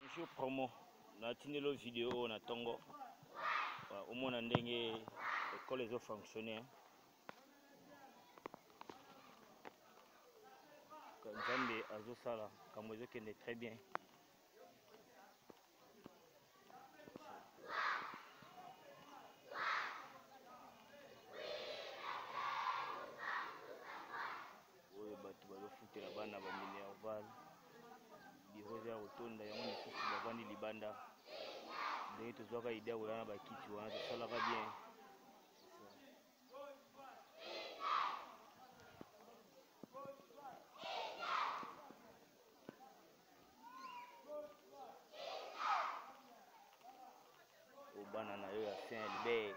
Bonjour promo, natindeli yo video oyo na ntongo omona ndenge ekole ezo fonctionne nzambe azosala kambo ezokende très bien oyo bato bazofutela bana ba minerval biro eza ya kotonda yango mosusu bavandi libanda ndenge tozwaka ide ya koya na bakiti wana tosalaka bien obana na yo ya saint albert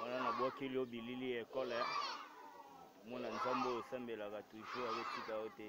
wana nabwakeli yo bilili ya ekole eh. mona nzambe oyo osambelaka toujours akotika yo te